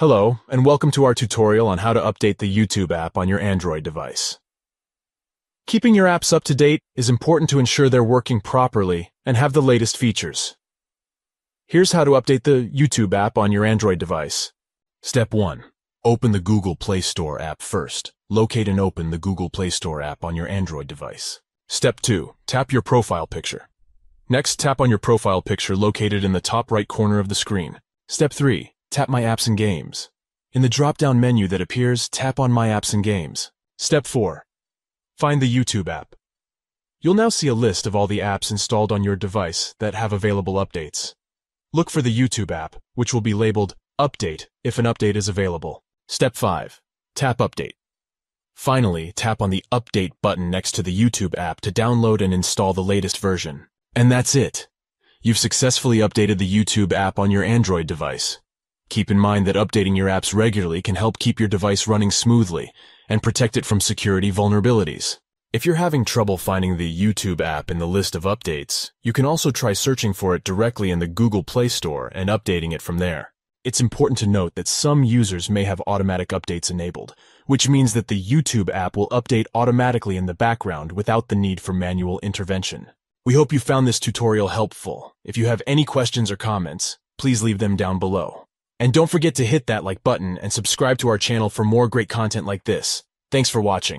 Hello, and welcome to our tutorial on how to update the YouTube app on your Android device. Keeping your apps up to date is important to ensure they're working properly and have the latest features. Here's how to update the YouTube app on your Android device. Step 1. Open the Google Play Store app first. Locate and open the Google Play Store app on your Android device. Step 2. Tap your profile picture. Next, tap on your profile picture located in the top right corner of the screen. Step 3. Tap My Apps and Games. In the drop-down menu that appears, tap on My Apps and Games. Step 4. Find the YouTube app. You'll now see a list of all the apps installed on your device that have available updates. Look for the YouTube app, which will be labeled Update if an update is available. Step 5. Tap Update. Finally, tap on the Update button next to the YouTube app to download and install the latest version. And that's it. You've successfully updated the YouTube app on your Android device. Keep in mind that updating your apps regularly can help keep your device running smoothly and protect it from security vulnerabilities. If you're having trouble finding the YouTube app in the list of updates, you can also try searching for it directly in the Google Play Store and updating it from there. It's important to note that some users may have automatic updates enabled, which means that the YouTube app will update automatically in the background without the need for manual intervention. We hope you found this tutorial helpful. If you have any questions or comments, please leave them down below. And don't forget to hit that like button and subscribe to our channel for more great content like this. Thanks for watching.